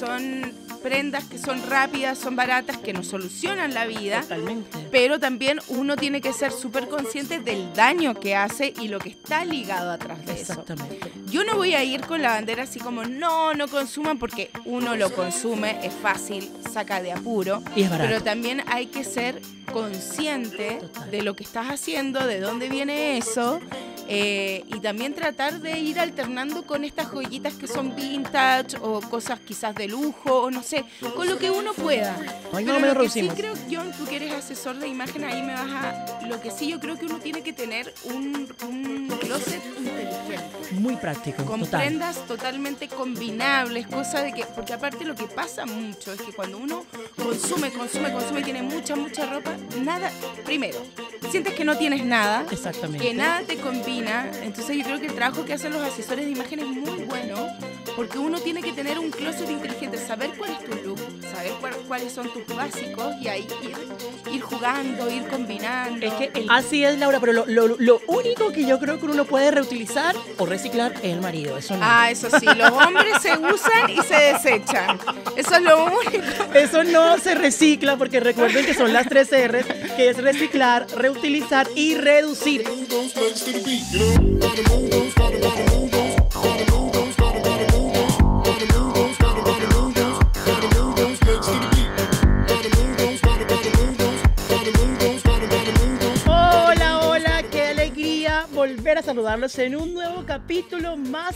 son prendas que son rápidas, son baratas, que nos solucionan la vida. Totalmente. Pero también uno tiene que ser súper consciente del daño que hace y lo que está ligado atrás de eso. Exactamente. Yo no voy a ir con la bandera así como, no, no consuman, porque uno lo consume, es fácil, saca de apuro. Y es barato. Pero también hay que ser consciente Total. de lo que estás haciendo, de dónde viene eso. Eh, y también tratar de ir alternando con estas joyitas que son vintage o cosas quizás de lujo o no sé, con lo que uno pueda. Ay, Pero me lo que sí creo, John, tú que eres asesor de imagen, ahí me vas a... Lo que sí yo creo que uno tiene que tener un, un closet inteligente Muy práctico. con total. prendas totalmente combinables, cosa de que, porque aparte lo que pasa mucho es que cuando uno consume, consume, consume y tiene mucha, mucha ropa, nada, primero, sientes que no tienes nada, Exactamente. que nada te combina, entonces yo creo que el trabajo que hacen los asesores de imagen es muy bueno, porque uno tiene que tener un closet inteligente, saber cuál es tu look, saber cuál- cuáles son tus básicos y ahí ir, ir jugando, ir combinando. Es que el- así es, Laura, pero lo, lo- lo único que yo creo que uno puede reutilizar o reciclar es el marido. Eso no. Ah, eso sí, los hombres se usan y se desechan. Eso es lo único. Eso no se recicla porque recuerden que son las tres R's, que es reciclar, reutilizar y reducir. Saludarlos en un nuevo capítulo más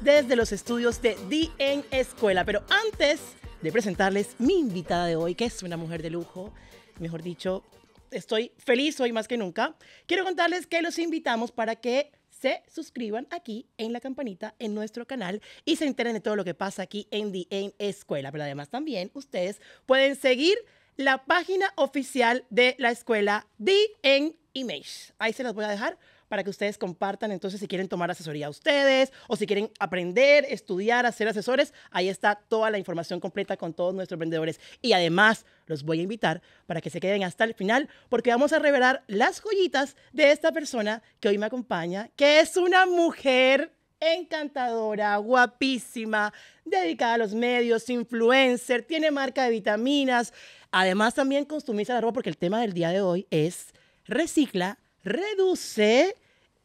desde los estudios de DN Escuela. Pero antes de presentarles mi invitada de hoy, que es una mujer de lujo, mejor dicho, estoy feliz hoy más que nunca. Quiero contarles que los invitamos para que se suscriban aquí en la campanita en nuestro canal y se enteren de todo lo que pasa aquí en DN Escuela. Pero además también ustedes pueden seguir la página oficial de la escuela DN Image. Ahí se las voy a dejar para que ustedes compartan entonces si quieren tomar asesoría ustedes o si quieren aprender, estudiar, hacer asesores, ahí está toda la información completa con todos nuestros vendedores. Y además los voy a invitar para que se queden hasta el final porque vamos a revelar las joyitas de esta persona que hoy me acompaña, que es una mujer encantadora, guapísima, dedicada a los medios, influencer, tiene marca de vitaminas. Además también customiza la ropa porque el tema del día de hoy es recicla, reduce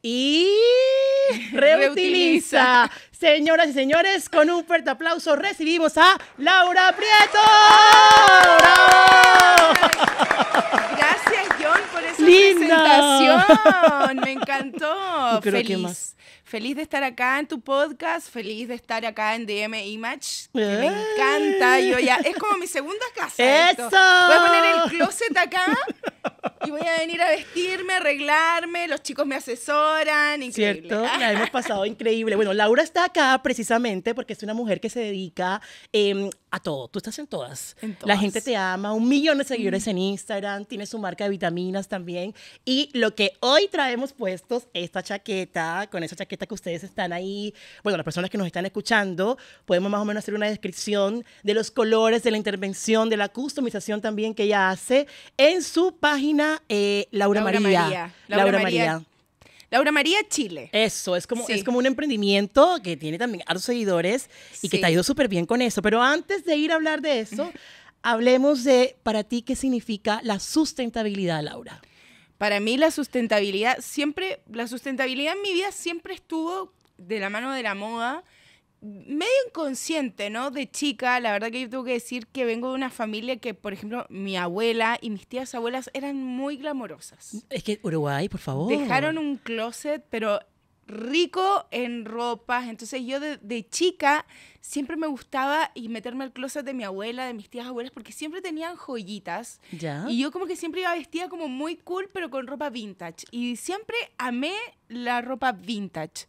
y reutiliza. Señoras y señores, con un fuerte aplauso recibimos a Laura Prieto. ¡Bravo! Gracias, John, por esa Linda. presentación. Me encantó. ¿qué feliz. más? Feliz de estar acá en tu podcast, feliz de estar acá en DM Image, que me ¡Eh! encanta. Yo ya, es como mi segunda casa. esto. ¡Eso! Voy a poner el closet acá y voy a venir a vestirme, arreglarme. Los chicos me asesoran. Increíble. ¿Cierto? La hemos pasado increíble. Bueno, Laura está acá precisamente porque es una mujer que se dedica em, a todo. Tú estás en todas. En La todas. Mm. gente te ama, un millón de seguidores en Instagram, tiene su marca de vitaminas también. Y lo que hoy traemos puestos, esta chaqueta, con esa chaqueta que ustedes están ahí, bueno, las personas que nos están escuchando, podemos más o menos hacer una descripción de los colores, de la intervención, de la customización también que ella hace en su página eh, Laura, Laura María. María. Laura María. Laura María Chile. Eso, es como, Sí. es como un emprendimiento que tiene también a los seguidores y que te ha ido súper bien con eso. Pero antes de ir a hablar de eso, hablemos de para ti qué significa la sustentabilidad, Laura. Para mí la sustentabilidad siempre, la sustentabilidad en mi vida siempre estuvo de la mano de la moda, medio inconsciente, ¿no? De chica, la verdad que yo tengo que decir que vengo de una familia que, por ejemplo, mi abuela y mis tías abuelas eran muy glamorosas. Es que Uruguay, por favor. Dejaron un closet, pero rico en ropas. Entonces yo de, de chica siempre me gustaba y meterme al closet de mi abuela, de mis tías abuelas, porque siempre tenían joyitas. Ya. Y yo como que siempre iba vestida como muy cool, pero con ropa vintage. Y siempre amé la ropa vintage.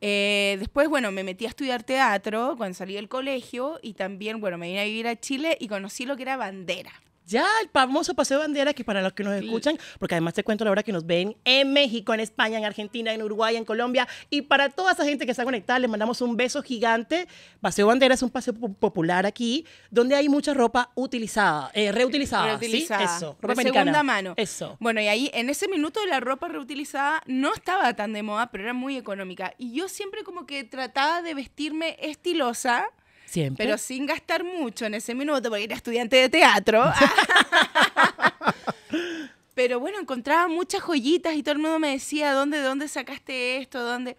Eh, después, bueno, me metí a estudiar teatro cuando salí del colegio y también, bueno, me vine a vivir a Chile y conocí lo que era bandera. Ya, el famoso paseo de bandera, que para los que nos escuchan, porque además te cuento la hora que nos ven en México, en España, en Argentina, en Uruguay, en Colombia, y para toda esa gente que está conectada, les mandamos un beso gigante. Paseo bandera es un paseo po- popular aquí, donde hay mucha ropa utilizada, eh, reutilizada. ¿sí? reutilizada. Eso, de ropa americana. segunda mano. Eso. Bueno, y ahí en ese minuto la ropa reutilizada no estaba tan de moda, pero era muy económica. Y yo siempre como que trataba de vestirme estilosa, Siempre. pero sin gastar mucho en ese minuto, porque era estudiante de teatro. pero bueno, encontraba muchas joyitas y todo el mundo me decía, ¿dónde, dónde sacaste esto? ¿Dónde?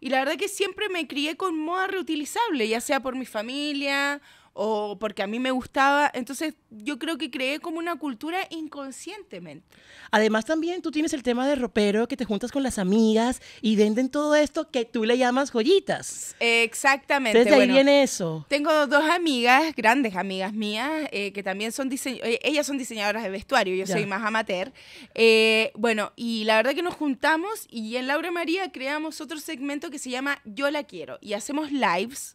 Y la verdad que siempre me crié con moda reutilizable, ya sea por mi familia o porque a mí me gustaba. Entonces yo creo que creé como una cultura inconscientemente. Además también tú tienes el tema de ropero, que te juntas con las amigas y venden todo esto que tú le llamas joyitas. Exactamente. Desde ahí bueno, viene eso. Tengo dos amigas, grandes amigas mías, eh, que también son diseñadoras, ellas son diseñadoras de vestuario, yo Ya. soy más amateur. Eh, bueno, y la verdad que nos juntamos y en Laura María creamos otro segmento que se llama Yo la quiero y hacemos lives.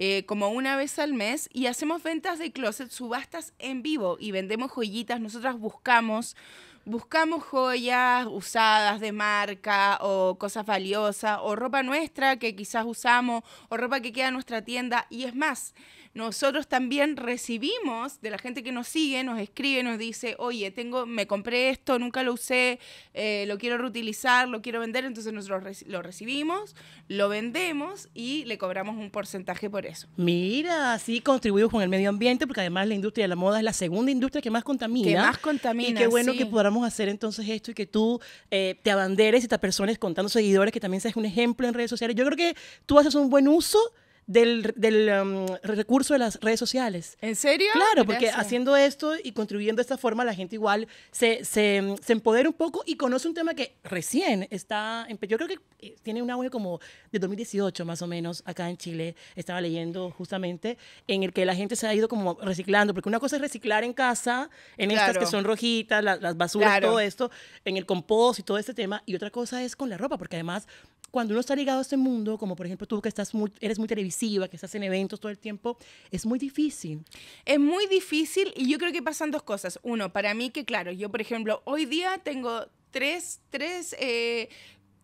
Eh, como una vez al mes y hacemos ventas de closet, subastas en vivo y vendemos joyitas. Nosotras buscamos, buscamos joyas usadas de marca o cosas valiosas o ropa nuestra que quizás usamos o ropa que queda en nuestra tienda. Y es más, nosotros también recibimos de la gente que nos sigue, nos escribe, nos dice, oye, tengo, me compré esto, nunca lo usé, eh, lo quiero reutilizar, lo quiero vender, entonces nosotros lo recibimos, lo vendemos y le cobramos un porcentaje por eso. Mira, así contribuimos con el medio ambiente, porque además la industria de la moda es la segunda industria que más contamina. Que más contamina, Y qué bueno sí. que podamos hacer entonces esto y que tú eh, te abanderes y te apersones con tantos seguidores, que también seas un ejemplo en redes sociales. Yo creo que tú haces un buen uso del, del um, recurso de las redes sociales. ¿En serio? Claro, porque Gracias. haciendo esto y contribuyendo de esta forma, la gente igual se, se, se empodera un poco y conoce un tema que recién está, en- yo creo que eh, tiene un auge como de 2018 más o menos acá en Chile, estaba leyendo justamente, en el que la gente se ha ido como reciclando, porque una cosa es reciclar en casa, en estas que son rojitas, la- las basuras, Claro. todo esto, en el compost y todo este tema, y otra cosa es con la ropa, porque además cuando uno está ligado a este mundo, como por ejemplo tú que estás muy, eres muy televisiva, que estás en eventos todo el tiempo, es muy difícil. Es muy difícil y yo creo que pasan dos cosas. Uno, para mí que claro, yo por ejemplo, hoy día tengo tres, tres eh,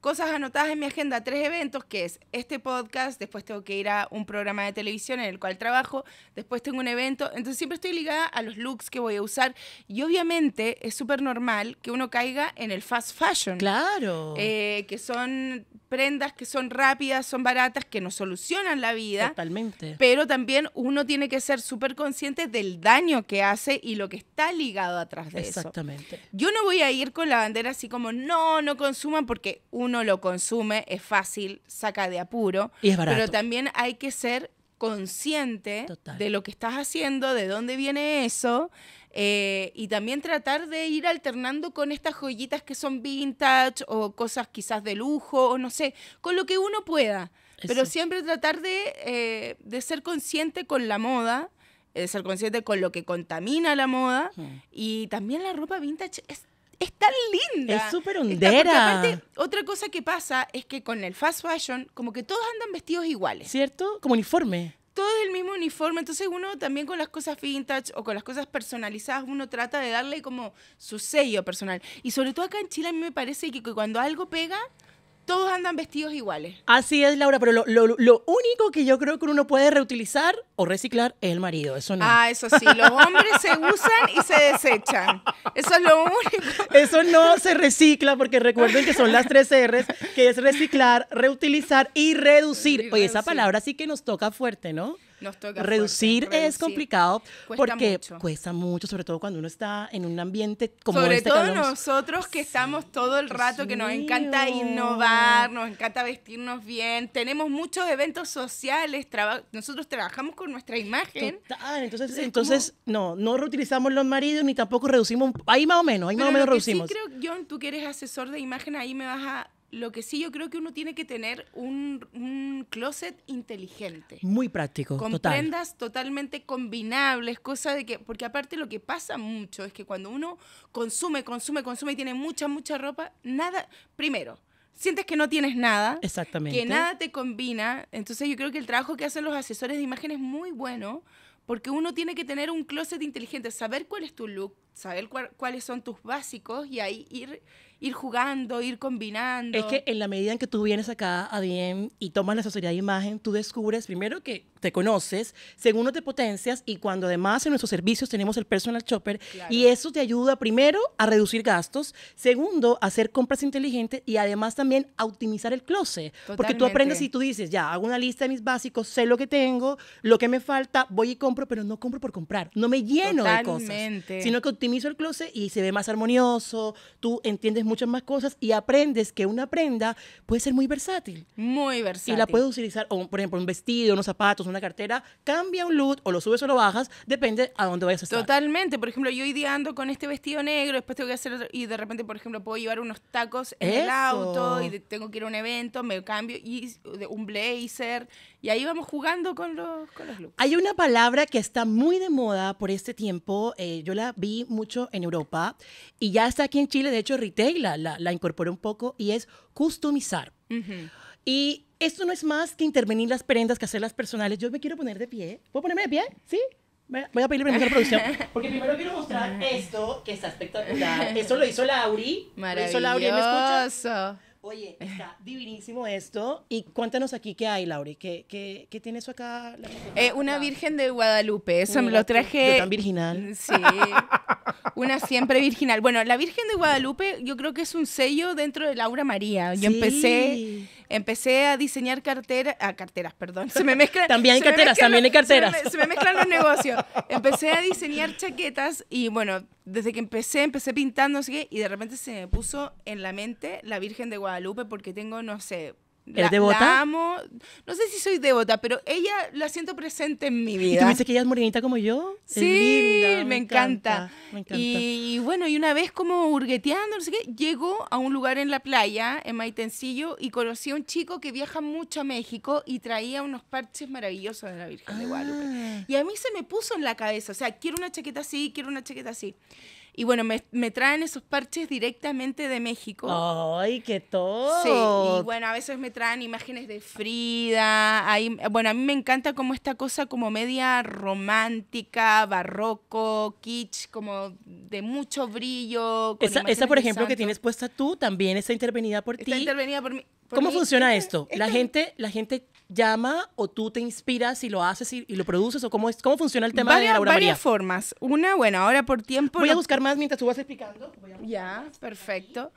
cosas anotadas en mi agenda, tres eventos, que es este podcast, después tengo que ir a un programa de televisión en el cual trabajo, después tengo un evento, entonces siempre estoy ligada a los looks que voy a usar y obviamente es súper normal que uno caiga en el fast fashion. Claro. eh, que son prendas que son rápidas, son baratas, que nos solucionan la vida. Totalmente. Pero también uno tiene que ser súper consciente del daño que hace y lo que está ligado atrás de eso. Exactamente. Yo no voy a ir con la bandera así como, no, no consuman, porque uno lo consume, es fácil, saca de apuro. Y es barato. Pero también hay que ser consciente Total. de lo que estás haciendo, de dónde viene eso. Eh, y también tratar de ir alternando con estas joyitas que son vintage o cosas quizás de lujo o no sé, con lo que uno pueda. Pero siempre tratar de, eh, de ser consciente con la moda, eh, de ser consciente con lo que contamina la moda. Hmm. Y también la ropa vintage es, es tan linda. Es súper hondera. aparte, otra cosa que pasa es que con el fast fashion, como que todos andan vestidos iguales. ¿Cierto? Como uniforme. Todo es el mismo uniforme. Entonces uno también con las cosas vintage o con las cosas personalizadas, uno trata de darle como su sello personal. Y sobre todo acá en Chile a mí me parece que cuando algo pega, todos andan vestidos iguales. Así es, Laura, pero lo, lo- lo único que yo creo que uno puede reutilizar o reciclar es el marido. Eso no. Ah, eso sí, los hombres se usan y se desechan. Eso es lo único. Eso no se recicla porque recuerden que son las tres R's, que es reciclar, reutilizar y reducir. Y Oye, esa palabra sí que nos toca fuerte, ¿no? Nos toca reducir fuerte, es complicado Cuesta porque mucho. cuesta mucho, sobre todo cuando uno está en un ambiente como Sobre este que todo nosotros que estamos todo el Dios rato, que nos encanta innovar, nos encanta vestirnos bien, tenemos muchos eventos sociales, traba- nosotros trabajamos con nuestra imagen. Total, entonces, Entonces, entonces no, no reutilizamos los maridos ni tampoco reducimos, ahí más o menos, ahí más o menos reducimos. sí creo, John, tú que eres asesor de imagen, ahí me vas a... Lo que sí yo creo que uno tiene que tener un, un closet inteligente. Muy práctico, con total. prendas totalmente combinables, cosa de que, porque aparte lo que pasa mucho es que cuando uno consume, consume, consume y tiene mucha, mucha ropa, nada, primero, sientes que no tienes nada, Exactamente. que nada te combina, entonces yo creo que el trabajo que hacen los asesores de imagen es muy bueno, porque uno tiene que tener un closet inteligente, saber cuál es tu look, saber cuál- cuáles son tus básicos y ahí ir, ir jugando, ir combinando. Es que en la medida en que tú vienes acá a DM y tomas la sociedad de imagen, tú descubres primero que te conoces, segundo te potencias y cuando además en nuestros servicios tenemos el personal shopper y eso te ayuda primero a reducir gastos, segundo a hacer compras inteligentes y además también a optimizar el closet, porque tú aprendes y tú dices, ya, hago una lista de mis básicos, sé lo que tengo, lo que me falta, voy y compro, pero no compro por comprar, no me lleno de cosas, sino que optimizo el closet y se ve más armonioso, tú entiendes muchas más cosas y aprendes que una prenda puede ser muy versátil. Muy versátil. Y la puedes utilizar, por ejemplo, un vestido, unos zapatos, una cartera, cambia un look o lo subes o lo bajas, depende a dónde vayas a estar. Totalmente. Por ejemplo, yo hoy día ando con este vestido negro, después tengo que hacer otro, y de repente, por ejemplo, puedo llevar unos tacos en el auto y tengo que ir a un evento, me cambio y un blazer y ahí vamos jugando con los, con los looks. Hay una palabra que está muy de moda por este tiempo, eh, yo la vi mucho en Europa y ya está aquí en Chile, de hecho Retail la, la, incorporó un poco y es customizar. Y esto no es más que intervenir las prendas, que hacerlas personales. Yo me quiero poner de pie. ¿Puedo ponerme de pie? ¿Sí? Voy a pedirle permiso a la producción. Porque primero quiero mostrar esto, que está espectacular. Esto lo hizo Lauri. Maravilloso. Lo hizo Lauri, ¿me Oye, está divinísimo esto. Y cuéntanos aquí qué hay, Lauri. ¿Qué, qué, qué tiene eso acá? Eh, una Virgen de Guadalupe. Eso me lo traje. tan virginal. Sí. una siempre virginal. Bueno, la Virgen de Guadalupe yo creo que es un sello dentro de Laura María. Yo empecé empecé a diseñar carteras, a carteras, perdón, se me mezclan. también hay carteras, también hay carteras. Se me, mezclan los negocios. Empecé a diseñar chaquetas y bueno, desde que empecé, empecé pintando, así y de repente se me puso en la mente la Virgen de Guadalupe porque tengo, no sé, la, devota? amo. No sé si soy devota, pero ella la siento presente en mi vida. ¿Y tú me dices que ella es morenita como yo? Sí, me, encanta. Y, bueno, y una vez como hurgueteando, no sé qué, llego a un lugar en la playa, en Maitencillo, y conocí a un chico que viaja mucho a México y traía unos parches maravillosos de la Virgen de Guadalupe. Ah. Y a mí se me puso en la cabeza, o sea, quiero una chaqueta así, quiero una chaqueta así. Y bueno, me, me, traen esos parches directamente de México. ¡Ay, qué todo! Sí, y bueno, a veces me traen imágenes de Frida. Ahí, bueno, a mí me encanta como esta cosa como media romántica, barroco, kitsch, como de mucho brillo. esa, esa, por ejemplo, que tienes puesta tú, también está intervenida por ti. Está intervenida por mí. ¿Cómo funciona esto? La gente, la gente llama o tú te inspiras y lo haces y, lo produces o cómo, es, cómo funciona el tema de Laura Varias formas. Una, bueno, ahora por tiempo... Voy a buscar más mientras tú vas explicando. Ya, perfecto.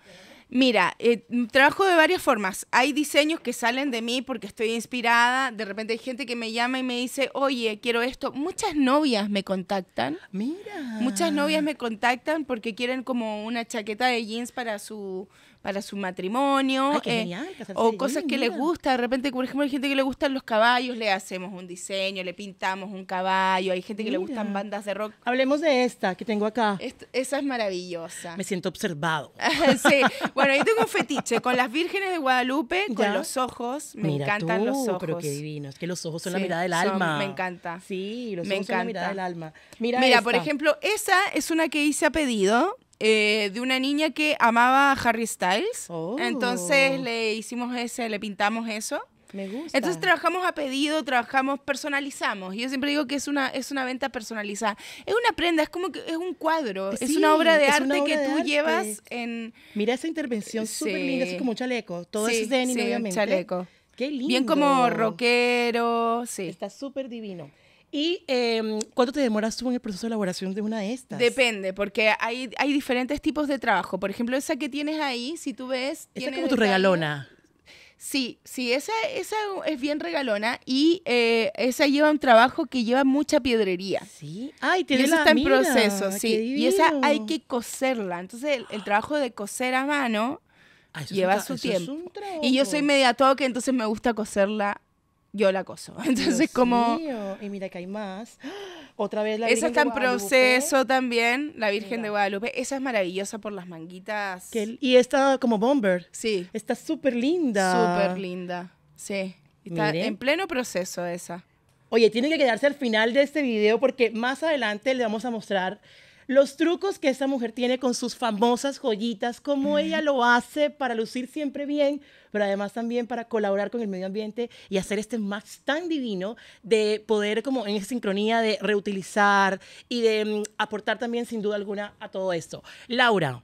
Mira, eh, trabajo de varias formas. Hay diseños que salen de mí porque estoy inspirada. De repente hay gente que me llama y me dice, oye, quiero esto. Muchas novias me contactan. Mira. Muchas novias me contactan porque quieren como una chaqueta de jeans para su para su matrimonio eh, o cosas que les gusta. De repente, por ejemplo, hay gente que le gustan los caballos, le hacemos un diseño, le pintamos un caballo. Hay gente que le gustan bandas de rock. Hablemos de esta que tengo acá. esa es maravillosa. Me siento observado. sí, bueno, yo tengo un fetiche con las vírgenes de Guadalupe, con los ojos. Me encantan los ojos. Pero qué divino, es que los ojos son la mirada del alma. me encanta. Sí, los ojos son la mirada del alma. Mira, Mira por ejemplo, esa es una que hice a pedido eh, de una niña que amaba a Harry Styles. Oh. Entonces le hicimos ese, le pintamos eso. Me gusta. Entonces trabajamos a pedido, trabajamos, personalizamos. Yo siempre digo que es una, es una venta personalizada. Es una prenda, es como que es un cuadro, es una obra de arte que tú llevas en... Mira esa intervención súper linda, así como un chaleco. Todo es denim, obviamente. chaleco. Qué lindo. Bien como rockero, sí. Está súper divino. ¿Y eh, cuánto te demoras tú en el proceso de elaboración de una de estas? Depende, porque hay, hay diferentes tipos de trabajo. Por ejemplo, esa que tienes ahí, si tú ves... Esa es como tu regalona. Sí, sí, esa, esa es bien regalona y eh, esa lleva un trabajo que lleva mucha piedrería. Sí. Ay, tiene y esa está en proceso, sí. Y esa hay que coserla. Entonces, el, trabajo de coser a mano ah, lleva su tiempo. y yo soy media toque, entonces me gusta coserla yo la acoso. Entonces, como. Y mira que hay más. Otra vez la Esa está en proceso también, la Virgen de Guadalupe. Esa es maravillosa por las manguitas. y esta como bomber. Sí. Está súper linda. Súper linda. Sí. Está en pleno proceso esa. Oye, tiene que quedarse al final de este video porque más adelante le vamos a mostrar los trucos que esta mujer tiene con sus famosas joyitas, cómo ella lo hace para lucir siempre bien, pero además también para colaborar con el medio ambiente y hacer este match tan divino de poder como en esa sincronía de reutilizar y de mm, aportar también sin duda alguna a todo esto. Laura,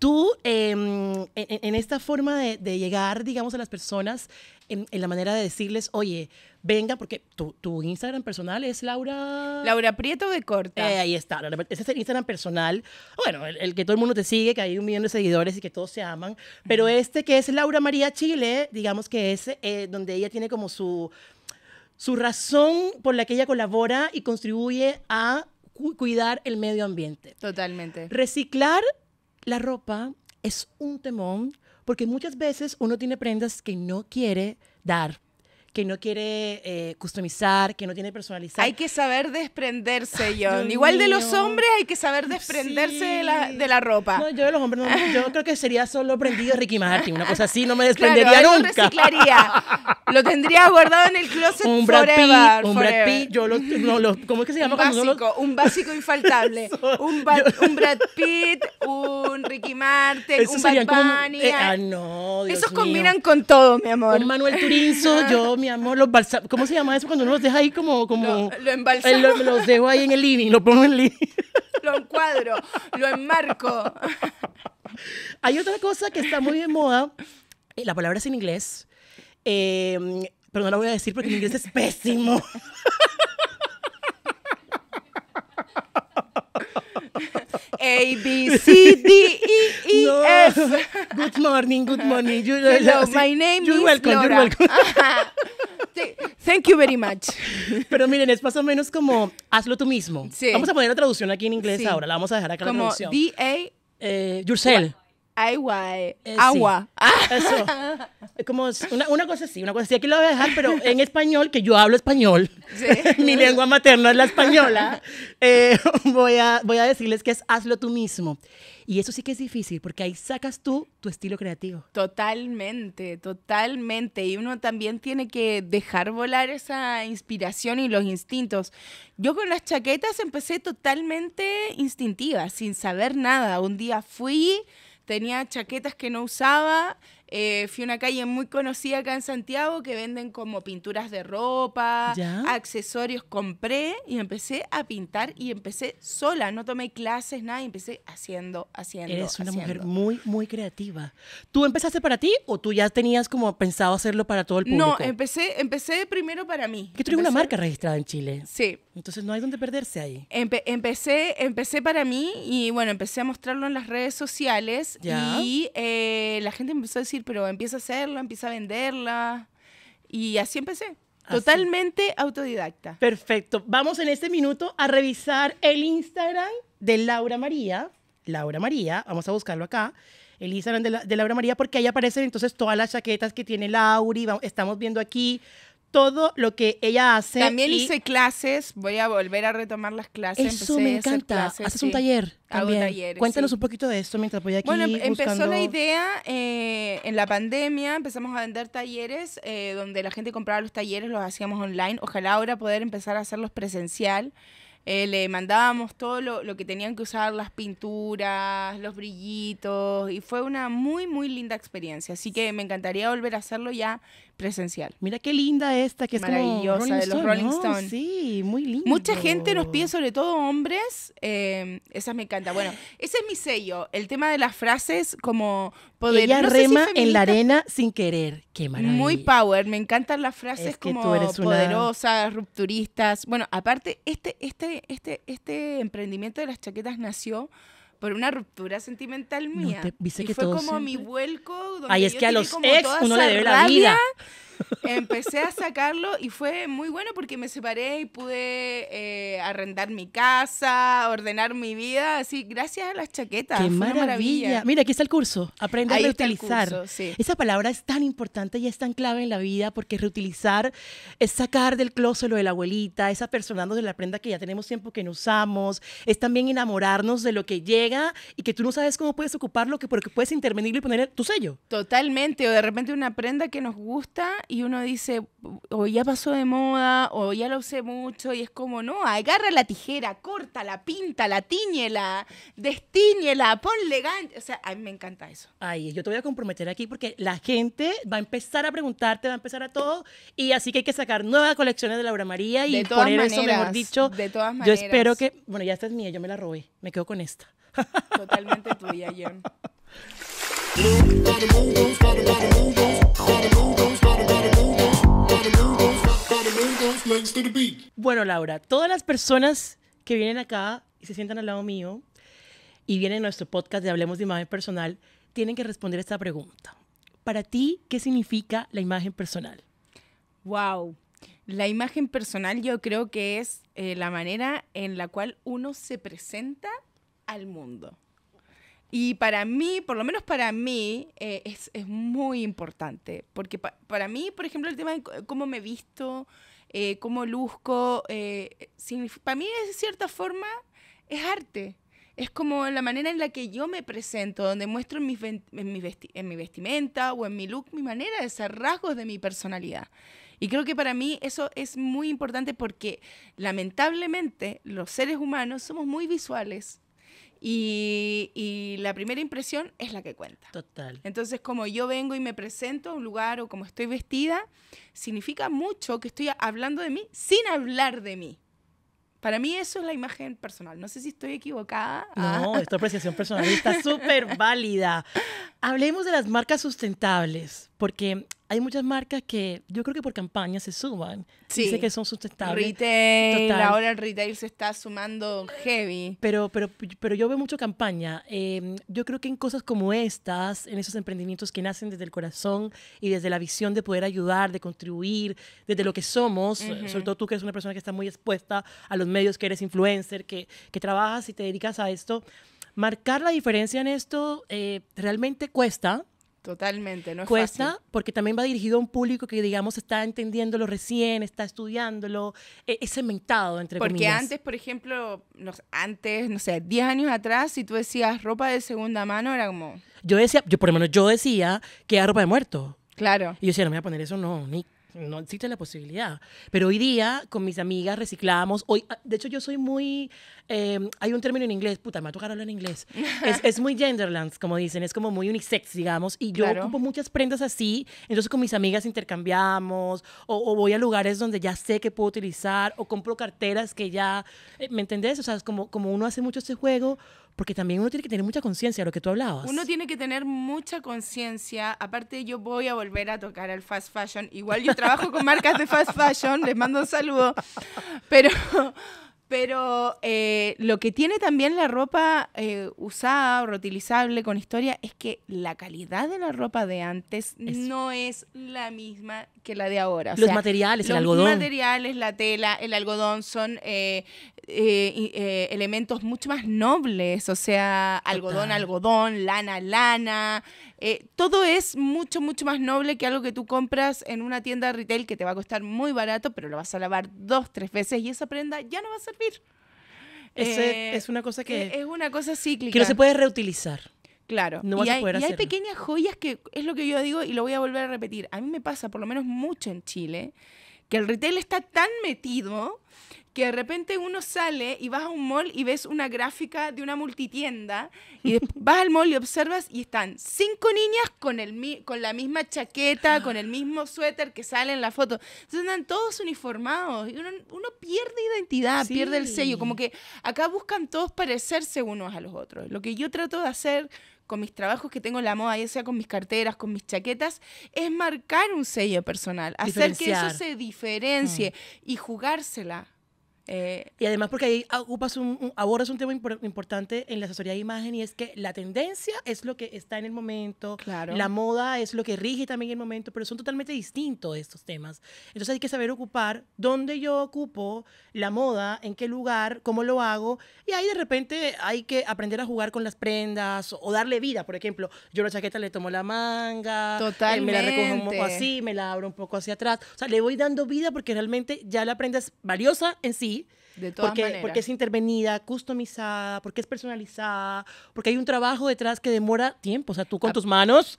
Tú, em, en, en esta forma de, de llegar, digamos, a las personas, en, en la manera de decirles, oye, venga, porque tu, tu Instagram personal es Laura... Laura Prieto de Corta. Eh, ahí está, ese es el Instagram personal, bueno, el, el que todo el mundo te sigue, que hay un millón de seguidores y que todos se aman, pero este que es Laura María Chile, digamos que es eh, donde ella tiene como su, su razón por la que ella colabora y contribuye a cu- cuidar el medio ambiente. Totalmente. Reciclar la ropa es un temón porque muchas veces uno tiene prendas que no quiere dar, que no quiere eh, customizar, que no tiene personalizar. Hay que saber desprenderse, John. Dios Igual de los hombres hay que saber desprenderse de, la, de la ropa. No, yo de los hombres, no, yo creo que sería solo prendido Ricky Martin, una cosa así, no me Claro, desprendería algo nunca. reciclaría. Lo tendría guardado en el closet Un Brad forever. Un Brad forever. Pitt, yo lo, no, lo- ¿cómo es que se llama Un cuando uno lo- básico, un básico infaltable. Un, Ba- un Brad Pitt, un Ricky Martin, un Bad serían como- Bunny. eh, ah, no, Dios Esos mío. combinan con todo, mi amor. Un Manuel Turinzo, yo, mi amor, los balsa- ¿cómo se llama eso cuando uno los deja ahí como, como Lo- lo Eh, embalsamo. lo- los dejo ahí en el living, lo pongo en el living. Lo encuadro, lo enmarco. Hay otra cosa que está muy de moda, eh, la palabra es en inglés, eh, pero no la voy a decir porque mi inglés es pésimo. A, B, C, D, E, E, No. F. Good morning, good morning. You- Hello, sí, my name you're is welcome, you're Laura. welcome. Ajá. Thank you very much. Pero miren, es más o menos como hazlo tú mismo. Sí. Vamos a poner la traducción aquí en inglés Sí. ahora, la vamos a dejar acá la Como traducción. D, A, Eh, yourself. I, Y, Eh, sí. agua. Ah, Eso. Es como una, una cosa así, una cosa así. Aquí lo voy a dejar, pero en español, que yo hablo español. Sí. Mi lengua materna es la española. eh, voy, a, voy a decirles que es hazlo tú mismo. Y eso sí que es difícil, porque ahí sacas tú tu estilo creativo. Totalmente, totalmente. Y uno también tiene que dejar volar esa inspiración y los instintos. Yo con las chaquetas empecé totalmente instintiva, sin saber nada. Un día fui, tenía chaquetas que no usaba. eh, fui a una calle muy conocida acá en Santiago que venden como pinturas de ropa, Ya. accesorios. Compré y empecé a pintar y empecé sola. No tomé clases, nada, y empecé haciendo, haciendo. Eres una mujer muy, muy creativa. ¿Tú empezaste para ti o tú ya tenías como pensado hacerlo para todo el público? No, empecé, empecé primero para mí. Que tú eres una marca registrada en Chile. Sí. Entonces no hay donde perderse ahí. Empe- empecé, empecé para mí y bueno, empecé a mostrarlo en las redes sociales Ya. y eh, la gente empezó a decir, pero empieza a hacerla, empieza a venderla y así empecé. Así. Totalmente autodidacta. Perfecto. Vamos en este minuto a revisar el Instagram de Laura María. Laura María, vamos a buscarlo acá. El Instagram de, la- de Laura María, porque ahí aparecen entonces todas las chaquetas que tiene Lauri. Va- Estamos viendo aquí todo lo que ella hace. También y hice clases, voy a volver a retomar las clases. Eso empecé me encanta. clases, Haces sí. un taller Hago también. talleres, Cuéntanos sí. un poquito de esto mientras voy aquí Bueno, em- empezó la idea eh, en la pandemia, empezamos a vender talleres eh, donde la gente compraba los talleres, los hacíamos online. Ojalá ahora poder empezar a hacerlos presencial. Eh, le mandábamos todo lo, lo que tenían que usar, las pinturas, los brillitos, y fue una muy, muy linda experiencia. Así que me encantaría volver a hacerlo ya presencial. Mira qué linda esta, que es Maravillosa, de los Rolling ¿no? Stone. Sí, muy linda. Mucha gente nos pide, sobre todo hombres, eh, esas me encanta. Bueno, ese es mi sello, el tema de las frases como poder. Ella no sé si rema en la arena sin querer. Qué maravilla. Muy power, me encantan las frases Es que como tú eres una- poderosas, rupturistas. Bueno, aparte, este, este, este, este emprendimiento de las chaquetas nació por una ruptura sentimental No mía. te- viste y que fue todo como mi vuelco. Donde Ay, es yo que a los ex uno le debe la vida. Empecé a sacarlo y fue muy bueno porque me separé y pude eh, arrendar mi casa, ordenar mi vida, así, gracias a las chaquetas. Qué Fue una maravilla. Mira, aquí está el curso. Aprende Ahí a reutilizar. curso, sí. Esa palabra es tan importante y es tan clave en la vida porque reutilizar es sacar del closet lo de la abuelita, es apersonarnos de la prenda que ya tenemos tiempo que no usamos, es también enamorarnos de lo que llega y que tú no sabes cómo puedes ocuparlo, que porque puedes intervenir y poner tu sello. Totalmente, o de repente una prenda que nos gusta y uno dice, o ya pasó de moda, o ya la usé mucho, y es como, no, agarra la tijera, córtala, píntala, tíñela, destíñela, ponle gancho. O sea, a mí me encanta eso. Ay, yo te voy a comprometer aquí porque la gente va a empezar a preguntarte, va a empezar a todo y así que hay que sacar nuevas colecciones de Laura María y De todas poner eso, mejor maneras, dicho. de todas Yo espero maneras. que, bueno, ya esta es mía, yo me la robé, me quedo con esta. Totalmente tuya, John. Bueno, Laura, todas las personas que vienen acá y se sientan al lado mío y vienen a nuestro podcast de Hablemos de Imagen Personal, tienen que responder esta pregunta. Para ti, ¿qué significa la imagen personal? Wow. La imagen personal yo creo que es eh, la manera en la cual uno se presenta al mundo. Y para mí, por lo menos para mí, eh, es, es, muy importante. Porque pa para mí, por ejemplo, el tema de cómo me visto, eh, cómo luzco, eh, para mí, de cierta forma, es arte. Es como la manera en la que yo me presento, donde muestro en mi, en mi, en mi vestimenta o en mi look mi manera de ser, rasgos de mi personalidad. Y creo que para mí eso es muy importante porque lamentablemente los seres humanos somos muy visuales. Y, y, la primera impresión es la que cuenta. Total. Entonces, como yo vengo y me presento a un lugar o como estoy vestida, significa mucho que estoy hablando de mí sin hablar de mí. Para mí eso es la imagen personal. No sé si estoy equivocada. No, esta apreciación personal está súper válida. Hablemos de las marcas sustentables, porque hay muchas marcas que yo creo que por campaña se suman. Sí. Dice que son sustentables. Retail, Total. ahora el retail se está sumando heavy. Pero, pero, pero yo veo mucho campaña. Eh, yo creo que en cosas como estas, en esos emprendimientos que nacen desde el corazón y desde la visión de poder ayudar, de contribuir, desde lo que somos, uh -huh. sobre todo tú que eres una persona que está muy expuesta a los medios, que eres influencer, que, que trabajas y te dedicas a esto, marcar la diferencia en esto eh, realmente cuesta Totalmente, no es Cuesta fácil. porque también va dirigido a un público que, digamos, está entendiéndolo recién, está estudiándolo, es, es cementado, entre porque comillas. Porque antes, por ejemplo, no, antes, no sé, 10 años atrás, si tú decías ropa de segunda mano, era como... Yo decía, yo por lo menos yo decía que era ropa de muerto. Claro. Y yo decía, no me voy a poner eso, no, ni no existe la posibilidad. Pero hoy día, con mis amigas, reciclamos. Hoy, ah, de hecho, yo soy muy. Eh, hay un término en inglés, puta, me va a tocar hablar en inglés. es, es, muy genderlands, como dicen, es como muy unisex, digamos. Y yo claro. ocupo muchas prendas así. Entonces, con mis amigas intercambiamos. O, o, voy a lugares donde ya sé que puedo utilizar. O compro carteras que ya. Eh, ¿Me entendés? O sea, es como, como uno hace mucho este juego porque también uno tiene que tener mucha conciencia de lo que tú hablabas. Uno tiene que tener mucha conciencia. Aparte, yo voy a volver a tocar al fast fashion. Igual yo trabajo con marcas de fast fashion, les mando un saludo. Pero, pero eh, lo que tiene también la ropa eh, usada o reutilizable con historia es que la calidad de la ropa de antes Eso. no es la misma que la de ahora. O los sea, materiales, los el algodón. Los materiales, la tela, el algodón son eh, eh, elementos mucho más nobles. O sea, algodón, Total. algodón, lana, lana. Eh, todo es mucho, mucho más noble que algo que tú compras en una tienda de retail que te va a costar muy barato, pero lo vas a lavar dos, tres veces y esa prenda ya no va a servir. Ese es una cosa que... Es una cosa cíclica. Que no se puede reutilizar. Claro. No vas y, a hay, y hay pequeñas joyas que es lo que yo digo y lo voy a volver a repetir. A mí me pasa, por lo menos mucho en Chile, que el retail está tan metido que de repente uno sale y vas a un mall y ves una gráfica de una multitienda y vas al mall y observas y están cinco niñas con, el, con la misma chaqueta, con el mismo suéter que sale en la foto. Entonces andan todos uniformados y uno, uno pierde identidad, sí. pierde el sello. Como que acá buscan todos parecerse unos a los otros. Lo que yo trato de hacer con mis trabajos que tengo en la moda, ya sea con mis carteras, con mis chaquetas, es marcar un sello personal, hacer que eso se diferencie mm. y jugársela. Eh, y además porque ahí ocupas un, un, abordas un tema impor importante en la asesoría de imagen y es que la tendencia es lo que está en el momento, claro. la moda es lo que rige también el momento, pero son totalmente distintos estos temas. Entonces hay que saber ocupar dónde yo ocupo la moda, en qué lugar, cómo lo hago y ahí de repente hay que aprender a jugar con las prendas o, darle vida. Por ejemplo, yo la chaqueta le tomo la manga, Totalmente. Eh, me la recojo un poco así, me la abro un poco hacia atrás. O sea, le voy dando vida porque realmente ya la prenda es valiosa en sí de todas porque, maneras. porque es intervenida, customizada, porque es personalizada, porque hay un trabajo detrás que demora tiempo. O sea, tú con a tus manos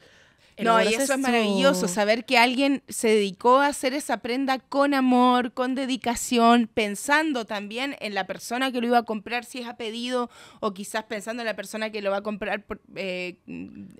No, y eso es maravilloso, saber que alguien se dedicó a hacer esa prenda con amor, con dedicación, pensando también en la persona que lo iba a comprar si es a pedido, o quizás pensando en la persona que lo va a comprar por eh,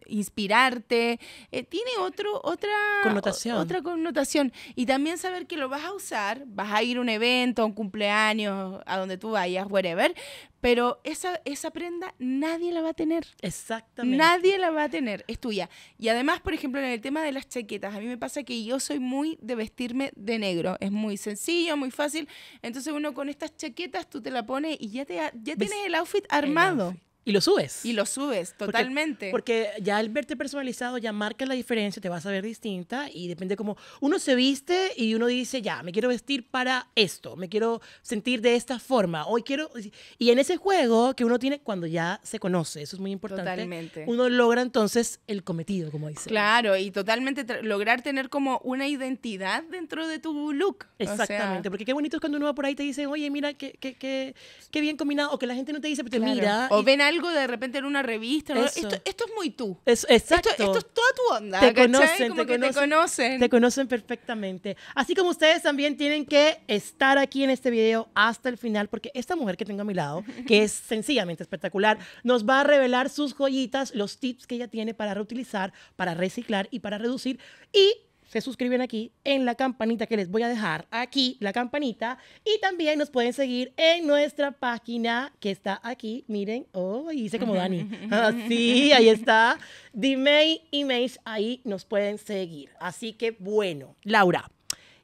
inspirarte. Eh, tiene otro, otra Connotación. o- otra connotación. Y también saber que lo vas a usar, vas a ir a un evento, a un cumpleaños, a donde tú vayas, whatever, pero esa, esa prenda nadie la va a tener. Exactamente. Nadie la va a tener, es tuya. Y además, por ejemplo, en el tema de las chaquetas, a mí me pasa que yo soy muy de vestirme de negro. Es muy sencillo, muy fácil. Entonces uno con estas chaquetas tú te la pones y ya, te, ya tienes el outfit El armado. outfit. Y lo subes. Y lo subes, totalmente. Porque ya al verte personalizado ya marca la diferencia, te vas a ver distinta y depende como uno se viste y uno dice, ya, me quiero vestir para esto, me quiero sentir de esta forma, hoy quiero... Y en ese juego que uno tiene cuando ya se conoce, eso es muy importante, Totalmente. uno logra entonces el cometido, como dice. Claro, y totalmente lograr tener como una identidad dentro de tu look. O sea, Exactamente, porque qué bonito es cuando uno va por ahí y te dicen, oye, mira, qué, qué, qué, qué bien combinado, o que la gente no te dice, pero te claro. mira. O y- ven algo de repente en una revista. ¿no? Esto, esto es muy tú. es- Esto, exacto. esto es toda tu onda. Te conocen, Como te que te conocen, conocen. Te conocen perfectamente. Así como ustedes también tienen que estar aquí en este video hasta el final, porque esta mujer que tengo a mi lado, que es sencillamente espectacular, nos va a revelar sus joyitas, los tips que ella tiene para reutilizar, para reciclar y para reducir. Y se suscriben aquí en la campanita que les voy a dejar aquí, la campanita. Y también nos pueden seguir en nuestra página que está aquí. Miren, oh, hice como Dani. Así, ahí está. Dimei Image, ahí nos pueden seguir. Así que bueno, Laura.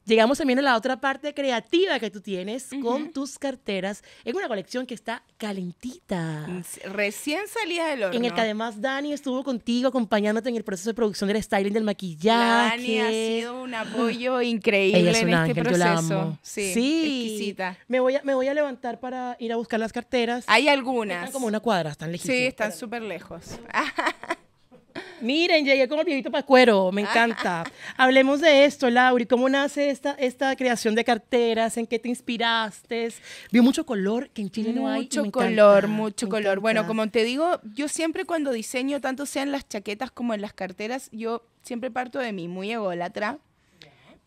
Llegamos también a la otra parte creativa que tú tienes con tus carteras en una colección que está calentita. Recién salida del horno. En el que además Dani estuvo contigo acompañándote en el proceso de producción del styling del La maquillaje. Dani ha sido un apoyo increíble Ella es en un este ángel, yo proceso. la amo. Sí, exquisita. Me voy, a, me voy a levantar para ir a buscar las carteras. Hay algunas. Están como una cuadra, están lejísimos. Sí, están súper lejos. Miren, llegué con el viejito para cuero, me encanta. Hablemos de esto, Lauri. ¿Cómo nace esta, esta creación de carteras? ¿En qué te inspiraste? Vi mucho color que en Chile no hay. y mucho color, mucho color. Bueno, como te digo, yo siempre cuando diseño, tanto sea en las chaquetas como en las carteras, yo siempre parto de mí, muy ególatra.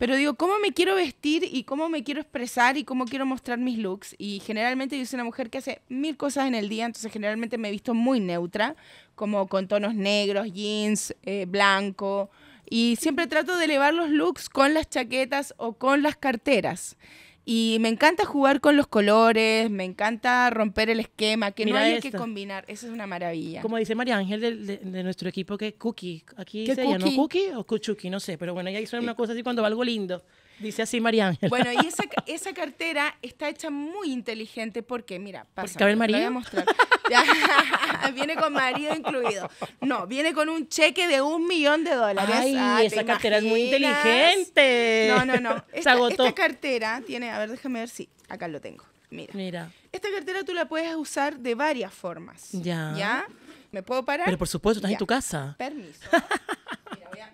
Pero digo, ¿cómo me quiero vestir y cómo me quiero expresar y cómo quiero mostrar mis looks? Y generalmente yo soy una mujer que hace mil cosas en el día, entonces generalmente me he visto muy neutra, como con tonos negros, jeans, eh, blanco. Y siempre trato de elevar los looks con las chaquetas o con las carteras. Y me encanta jugar con los colores, me encanta romper el esquema, que Mira no haya que combinar. Eso es una maravilla. Como dice María Ángel de, de- de nuestro equipo, que Cookie. Aquí ¿Qué se cookie? Cookie o Kuchuki, no sé, pero bueno, ella hizo una cosa así cuando va algo lindo. Dice así María Ángel. Bueno, y esa, esa cartera está hecha muy inteligente porque, mira, pasa. cabe el voy a mostrar. Viene con marido incluido. No, viene con un cheque de un millón de dólares. Ay, Ah, ¿te esa cartera es muy inteligente. No, no, no. Esta, esta cartera tiene, a ver, déjame ver si acá lo tengo. Mira. Mira, Esta cartera tú la puedes usar de varias formas. Ya. ¿Ya? ¿Me puedo parar? pero por supuesto, estás Ya. en tu casa. Permiso.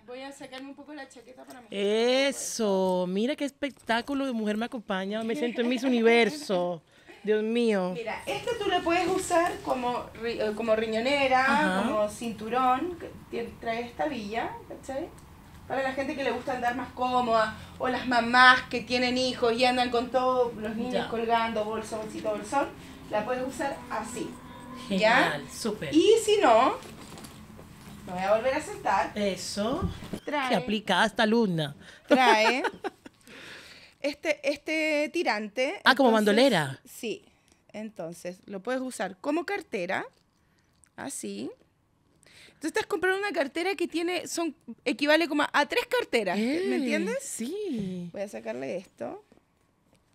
Voy, a, sacarme un poco la chaqueta para. Eso, mira qué espectáculo de mujer me acompaña. Me siento en mis universo. Dios mío. Mira, esta tú la puedes usar como, ri- eh, como riñonera, Ajá. como cinturón, que trae esta villa, ¿cachai? Para la gente que le gusta andar más cómoda, o las mamás que tienen hijos y andan con todos los niños Ya. colgando, bolso, bolsito, bolsón, la puedes usar así. Genial, súper. Y si no, me voy a volver a sentar, Eso. trae, Qué aplicada esta alumna. trae este, este tirante. Ah, como bandolera. Sí. Entonces, lo puedes usar como cartera, así. Entonces estás comprando una cartera que tiene, son, equivale como a, a tres carteras, ¿me entiendes? Sí. Voy a sacarle esto.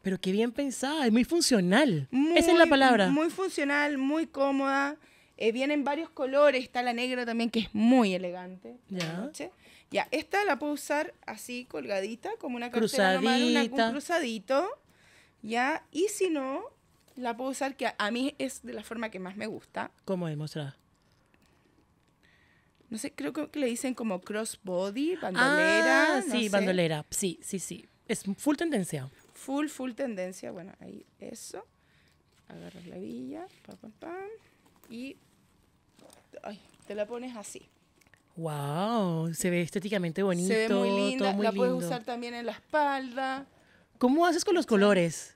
Pero qué bien pensada, es muy funcional. Esa es la palabra. Muy funcional, muy cómoda. Eh, vienen varios colores, está la negra también que es muy elegante. Ya. esta la puedo usar así colgadita, como una cartera normal, una- un cruzadito. Ya, y si no, la puedo usar que a, a mí es de la forma que más me gusta. ¿Cómo demostrar? No sé, creo que le dicen como crossbody, bandolera. Ah, no sí, sé. bandolera. Sí, sí, sí. Es full tendencia. Full, full tendencia. Bueno, ahí eso. Agarras la villa, pam, pam, pam. Y ay, te la pones así. Wow, se ve estéticamente bonito. Se ve muy todo linda. muy la puedes lindo. usar también en la espalda. ¿Cómo haces con los colores?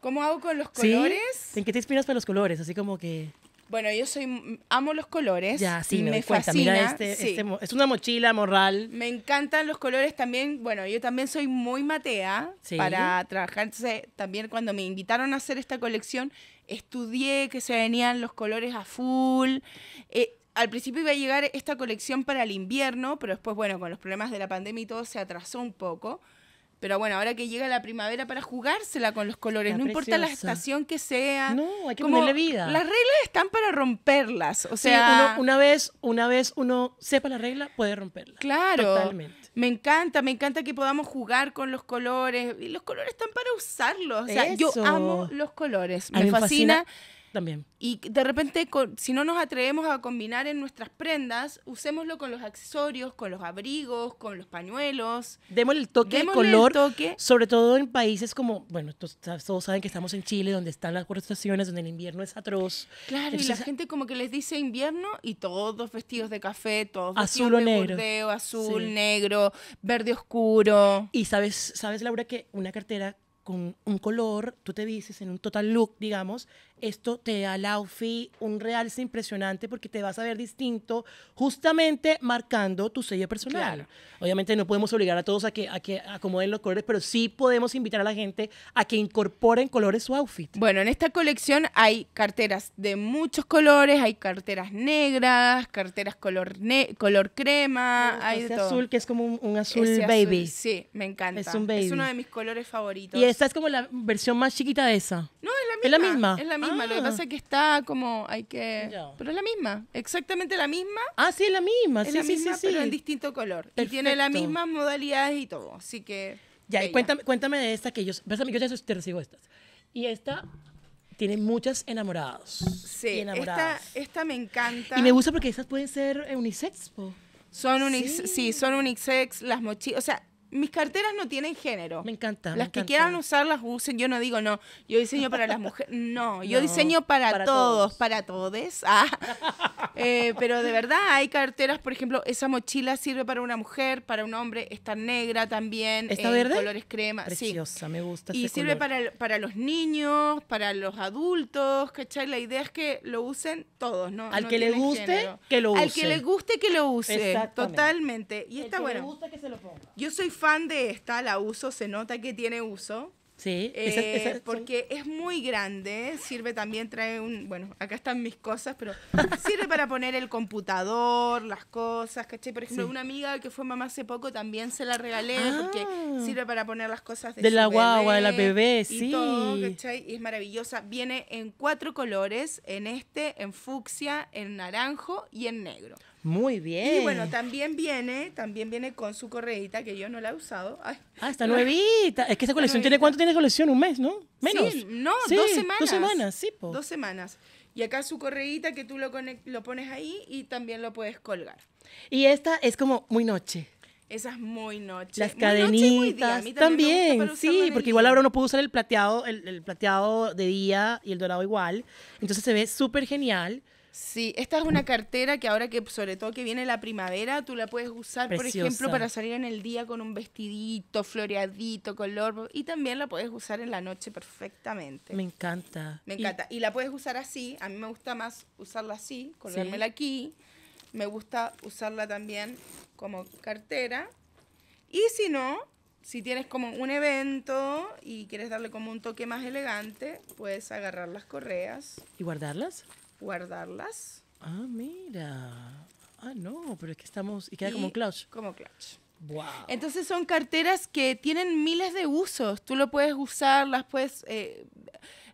¿Cómo hago con los ¿Sí? colores? ¿En qué te inspiras para los colores? Así como que... Bueno, yo soy amo los colores. Ya, sí, me, me cuenta. fascina. Mira, este, sí. este es una mochila, morral. Me encantan los colores también. Bueno, yo también soy muy matea Sí. para trabajar. Entonces, también cuando me invitaron a hacer esta colección, estudié que se venían los colores a full. Eh, al principio iba a llegar esta colección para el invierno, pero después, bueno, con los problemas de la pandemia y todo, se atrasó un poco. Pero bueno, ahora que llega la primavera para jugársela con los colores, Está no importa la estación que sea. No, hay que como ponerle vida. Las reglas están para romperlas. O Sí, sea, uno- una vez, una vez uno sepa la regla, puede romperla. Claro. Totalmente. Me encanta, me encanta que podamos jugar con los colores. Y los colores están para usarlos. O sea, yo amo los colores. A Me fascina. También. Y de repente, si no nos atrevemos a combinar en nuestras prendas, usémoslo con los accesorios, con los abrigos, con los pañuelos. Démosle el toque de Démosle el color, toque. sobre todo en países como, bueno, todos, saben que estamos en Chile, donde están las cuatro estaciones, donde el invierno es atroz. Claro, y la Entonces, gente como que les dice invierno y todos vestidos de café, todos Azul vestidos o de negro. azul, Sí. negro, verde oscuro. Y sabes, sabes, Laura, que una cartera con un color, tú te dices en un total look, digamos, esto te da al outfit un realce impresionante porque te vas a ver distinto, justamente marcando tu sello personal. Claro. Obviamente no podemos obligar a todos a que, a que acomoden los colores, pero sí podemos invitar a la gente a que incorporen colores su outfit. Bueno, en esta colección hay carteras de muchos colores, hay carteras negras, carteras color ne- color crema, hay Ese de todo. azul que es como un, un azul Ese baby. sí, me encanta. Es un baby. uno de mis colores favoritos. Y esta es como la versión más chiquita de esa. No, es ¿Es la la misma. misma? Es la misma. Lo que Ah. pasa es que está como hay que. Ya. Pero es la misma. Exactamente la misma. Ah, sí, es la misma. es sí, la sí, misma, sí, pero en distinto color. Y tiene las mismas modalidades y todo. Así que. Ya, y cuéntame, cuéntame de esta que yo, pásame, yo ya te recibo estas. Y esta tiene muchas enamorados. Sí, esta, esta me encanta. Y me gusta porque estas pueden ser unisex, po. Son unix, sí. Sí. son unisex, las mochilas. O sea, mis carteras no tienen género. Me encanta. me Las que encanta. quieran usarlas usen. Yo no digo no. Yo diseño para las mujeres. No, yo No, diseño para, para todos, todos. para todes. Ah. Eh, pero de verdad hay carteras, por ejemplo, esa mochila sirve para una mujer, para un hombre, está negra también. ¿Está en verde? Colores crema. Sí. Preciosa, me gusta Y sirve color. para, para los niños, para los adultos, ¿cachai? La idea es que lo usen todos, ¿no? Al No que le guste, género. que lo Al use. que le guste, que lo use. Totalmente. Y está que le bueno. gusta que se lo ponga. Yo soy fan de esta, la uso, se nota que tiene uso. Sí, eh, esas- esas son- porque es muy grande, sirve también, trae un, bueno, acá están mis cosas, pero sirve para poner el computador, las cosas, ¿cachai? Por ejemplo, Sí. una amiga que fue mamá hace poco también se la regalé porque Ah. sirve para poner las cosas de, De su la guagua, de la bebé y sí. todo, ¿cachai? Y es maravillosa. Viene en cuatro colores, en este, en fucsia, en naranjo y en negro. Muy bien. Y bueno, también viene, también viene con su correita, que yo no la he usado. Ay, Ah, está nuevita. Es que esa colección tiene cuánto tiene colección, un mes, ¿no? Menos. Sí, no, Sí, dos semanas. Dos semanas, sí, po. Dos semanas. Y acá su correíta que tú lo, lo pones ahí y también lo puedes colgar. Y esta es como muy noche. Esa es muy noche. Las Muy cadenitas también, sí, porque igual ahora uno puede usar el plateado, el, el plateado de día y el dorado igual. Entonces se ve súper genial. Sí, esta es una cartera que ahora que sobre todo que viene la primavera, tú la puedes usar, por ejemplo, para salir en el día con un vestidito, floreadito, color, y también la puedes usar en la noche perfectamente. Me encanta. Me encanta. Y, la puedes usar así. A mí me gusta más usarla así, colgármela aquí. Me gusta usarla también como cartera. Y si no, si tienes como un evento y quieres darle como un toque más elegante, puedes agarrar las correas, ¿Y guardarlas? Guardarlas. Ah, mira. Ah, no, pero es que estamos. Y queda y- como clutch. Como clutch. Wow. Entonces son carteras que tienen miles de usos. Tú lo puedes usar, las puedes, eh,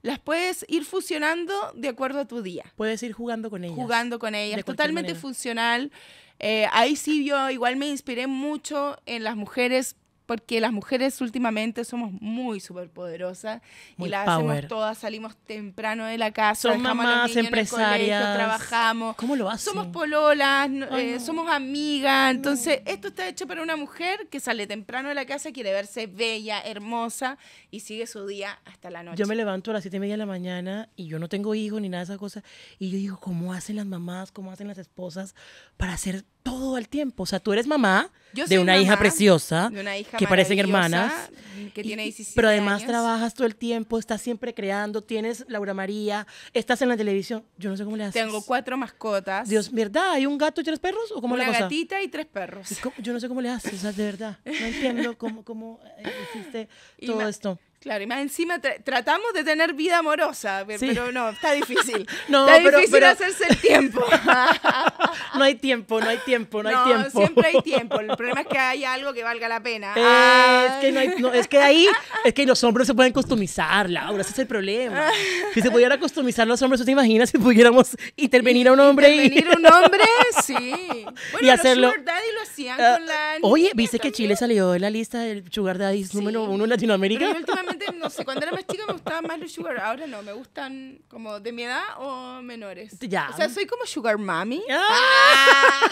las puedes ir fusionando de acuerdo a tu día. Puedes ir jugando con ellas. jugando con ellas, totalmente manera. funcional. Eh, ahí sí yo igual me inspiré mucho en las mujeres porque las mujeres últimamente somos muy superpoderosas Muy y las power. hacemos todas, salimos temprano de la casa, Son mamás, colegio, empresarias. trabajamos. ¿Cómo lo hacen? Somos pololas, eh, no. somos amigas, entonces esto está hecho para una mujer que sale temprano de la casa, quiere verse bella, hermosa y sigue su día hasta la noche. Yo me levanto a las siete y media de la mañana y yo no tengo hijos ni nada de esas cosas. Y yo digo, ¿cómo hacen las mamás, cómo hacen las esposas para hacer todo al tiempo? O sea, tú eres mamá Yo de una hija preciosa, de una hija que parecen hermanas. que tiene y- 17 pero además años. trabajas todo el tiempo, estás siempre creando, tienes Laura María, estás en la televisión. Yo no sé cómo le haces. Tengo cuatro mascotas. Dios, ¿verdad? ¿Hay un gato y tres perros? ¿O cómo una la cosa? gatita y tres perros. Yo no sé cómo le haces, o sea, de verdad. No entiendo cómo, cómo eh, hiciste todo esto. Claro, y más encima tra- tratamos de tener vida amorosa, Sí. pero no, está difícil. No, está pero- difícil pero- hacerse el tiempo. No hay tiempo, no hay tiempo, no, hay tiempo. siempre hay tiempo. El problema es que haya algo que valga la pena. Eh, es que no hay, no, es que ahí, es que los hombres se pueden customizar, Laura, ese es el problema. Si se pudiera customizar los hombres, ¿tú te imaginas si pudiéramos intervenir a un hombre y- Intervenir un hombre, sí. Bueno, Y hacerlo. Los Sugar Daddy lo hacían Ah, con la Oye, ¿viste que Chile salió en la lista del Sugar Daddy número uno en Latinoamérica? Pero no sé, cuando era más chica me gustaban más los sugar, ahora no, me gustan como de mi edad o menores. Ya. O sea, soy como sugar mommy. Ah.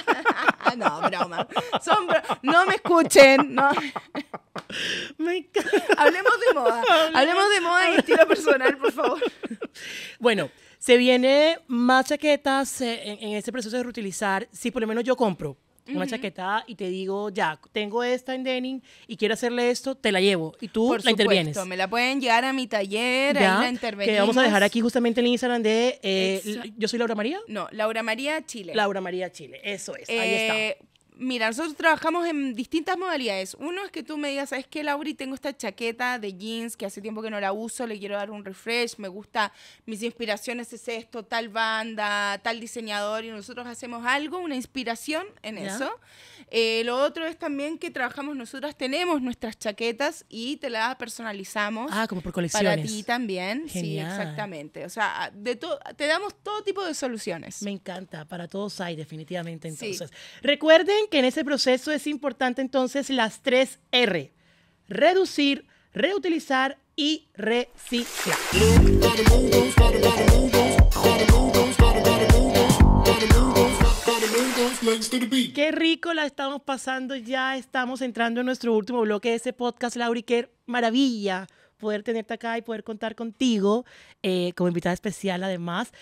Ah, no, broma. Son bro- no me escuchen, no. Me encanta. Hablemos de moda. Hablemos de moda y estilo personal, por favor. Bueno, se viene más chaquetas eh, en, en este proceso de reutilizar. Si por lo menos yo compro una chaqueta y te digo, ya, tengo esta en denim y quiero hacerle esto, te la llevo y tú Por la intervienes. me la pueden llegar a mi taller, ahí Ya, la intervenimos. que vamos a dejar aquí justamente el Instagram de eh, yo soy Laura María. No, Laura María Chile. Laura María Chile, eso es, ahí Eh, está. Mira, nosotros trabajamos en distintas modalidades. Uno es que tú me digas, ¿sabes qué, Lauri? Tengo esta chaqueta de jeans que hace tiempo que no la uso, le quiero dar un refresh, me gusta, mis inspiraciones es esto, tal banda, tal diseñador, y nosotros hacemos algo, una inspiración en Ya. eso. Eh, lo otro es también que trabajamos, nosotras tenemos nuestras chaquetas y te las personalizamos. Ah, como por Para colecciones. ti también, sí, exactamente. O sea, de to- te damos todo tipo de soluciones. Me encanta, para todos hay definitivamente Sí. entonces. Que en ese proceso es importante entonces las tres R. Reducir, reutilizar y reciclar. Qué rico la estamos pasando, ya estamos entrando en nuestro último bloque de este podcast, Lauri, qué maravilla poder tenerte acá y poder contar contigo eh, como invitada especial además.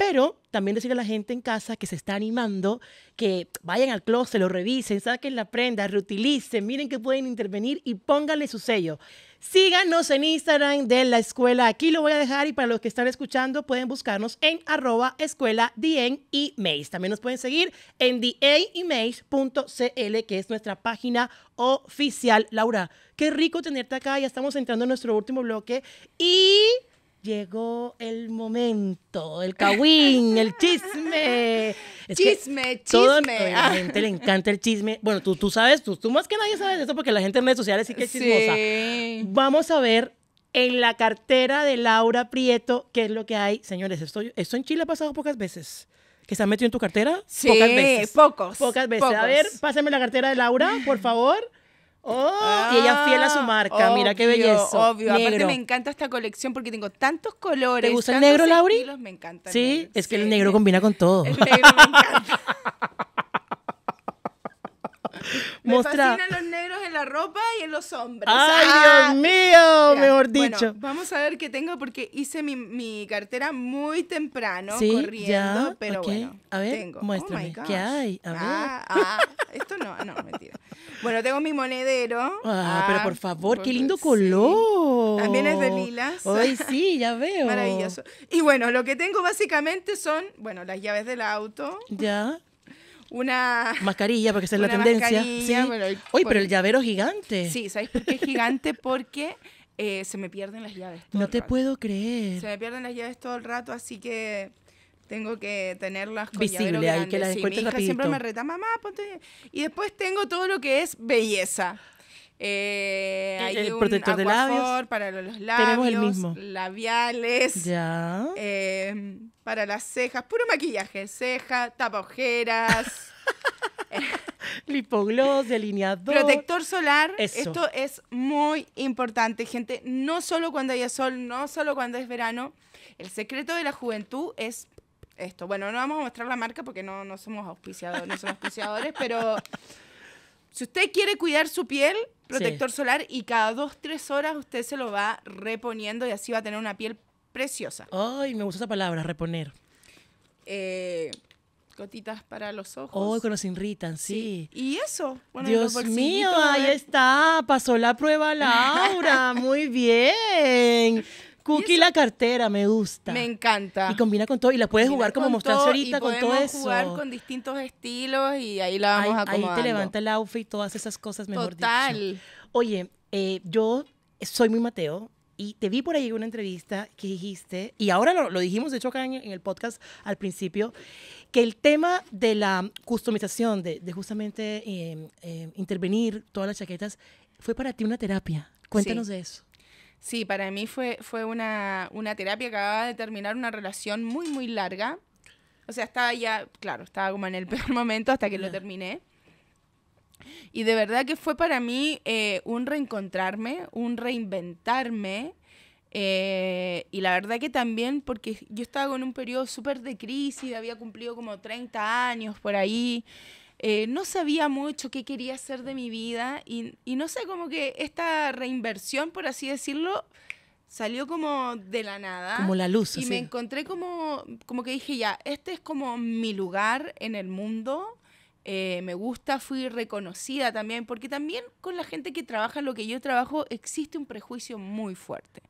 Pero también decirle a la gente en casa que se está animando, que vayan al closet, lo revisen, saquen la prenda, reutilicen, miren que pueden intervenir y pónganle su sello. Síganos en Instagram de la escuela. Aquí lo voy a dejar y para los que están escuchando pueden buscarnos en arroba escuela Dien y Maze. También nos pueden seguir en dienemaze.cl, que es nuestra página oficial. Laura, qué rico tenerte acá. Ya estamos entrando en nuestro último bloque y llegó el momento, el cagüín, el chisme. Es Chisme, chisme. a la gente le encanta el chisme. Bueno, tú, tú sabes, tú, tú más que nadie sabes de eso porque la gente en redes sociales sí que es chismosa. Sí. Vamos a ver en la cartera de Laura Prieto qué es lo que hay. Señores, esto, esto en Chile ha pasado pocas veces. ¿Que se han metido en tu cartera? Sí, pocas veces. pocos, Pocas veces. A ver, pásame la cartera de Laura, por favor. Oh, y ella fiel a su marca. Mira qué Obvio, belleza. Obvio, aparte me encanta esta colección porque tengo tantos colores. ¿Te gusta el negro, Lauri? me encanta. el Sí, negro, es que sí. el negro combina con todo. El negro me encanta. Me Mostra. fascinan los negros en la ropa y en los hombres. ¡Ay, Ah. Dios mío! Ya, Mejor bueno, dicho. vamos a ver qué tengo porque hice mi, mi cartera muy temprano, Sí, corriendo, ya, pero ok. bueno. A ver, tengo. Oh muéstrame, my ¿qué hay? A ver. Ah, ah, esto no, no, mentira. Bueno, tengo mi monedero. Ah, pero por favor, qué por- lindo sí. color. También es de lilas. Ay, sí, ya veo. Maravilloso. Y bueno, lo que tengo básicamente son, bueno, las llaves del auto, Ya. Una... Mascarilla, porque esa es la tendencia. sí. el- Oye, pero el llavero gigante. Sí, ¿sabes por qué es gigante? Porque eh, se me pierden las llaves. todo No el te rato. puedo Se creer. me pierden las llaves todo el rato, así que tengo que tenerlas con Visible, ahí que las Sí, mi hija siempre rapidito. me reta, mamá, ponte... Y después tengo todo lo que es belleza. Eh, El- hay el un protector de labios. para los labios, Tenemos el mismo. labiales, Ya. eh, para las cejas, puro maquillaje, ceja, tapa ojeras. Lipogloss, delineador. Protector solar, Eso. esto es muy importante, gente. No solo cuando haya sol, no solo cuando es verano. El secreto de la juventud es esto. Bueno, no vamos a mostrar la marca porque no, no somos auspiciadores, no somos auspiciadores, pero si usted quiere cuidar su piel, protector solar y cada dos, tres horas usted se lo va reponiendo y así va a tener una piel preciosa. Ay, me gusta esa palabra, reponer. Eh, gotitas para los ojos. Ay, cuando se irritan, sí. Y eso. bueno, Dios mío, ahí está. Pasó la prueba Laura. Muy bien. Cookie la cartera, me gusta. Me encanta. Y combina con todo. Y la puedes Combina jugar como mostraste ahorita y con todo eso. jugar con distintos estilos y ahí la ahí, vamos ahí acomodando. te levanta el outfit, todas esas cosas, mejor dicho. Total. Oye, eh, yo soy muy Mateo y te vi por ahí en una entrevista que dijiste, y ahora lo, lo dijimos de hecho acá en, en el podcast al principio, que el tema de la customización, de, de justamente eh, eh, intervenir todas las chaquetas, fue para ti una terapia. Cuéntanos Sí. de eso. Sí, para mí fue, fue una, una terapia que acababa de terminar una relación muy, muy larga. O sea, estaba ya, claro, estaba como en el peor momento hasta que lo terminé. Y de verdad que fue para mí eh, un reencontrarme, un reinventarme. eh, y la verdad que también porque yo estaba con un periodo súper de crisis, había cumplido como 30 años por ahí. Eh, no sabía mucho qué quería hacer de mi vida y, y no sé, como que esta reinversión, por así decirlo, salió como de la nada. Como la luz, Y así. me encontré como, como que dije, ya, este es como mi lugar en el mundo. Eh, me gusta, fui reconocida también, porque también con la gente que trabaja en lo que yo trabajo existe un prejuicio muy fuerte.